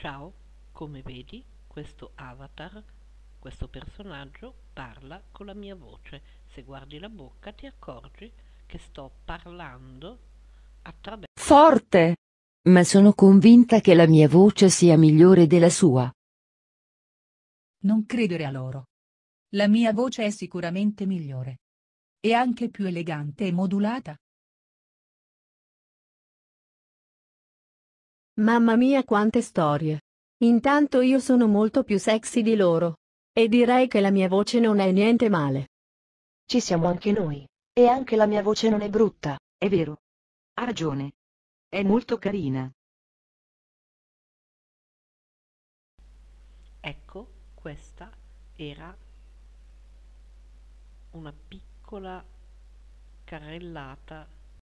Ciao, come vedi, questo avatar, questo personaggio parla con la mia voce. Se guardi la bocca ti accorgi che sto parlando attraverso... Forte! Ma sono convinta che la mia voce sia migliore della sua. Non credere a loro. La mia voce è sicuramente migliore. E anche più elegante e modulata. Mamma mia quante storie. Intanto io sono molto più sexy di loro. E direi che la mia voce non è niente male. Ci siamo anche noi. E anche la mia voce non è brutta, è vero. Ha ragione. È molto carina. Ecco, questa era una piccola carrellata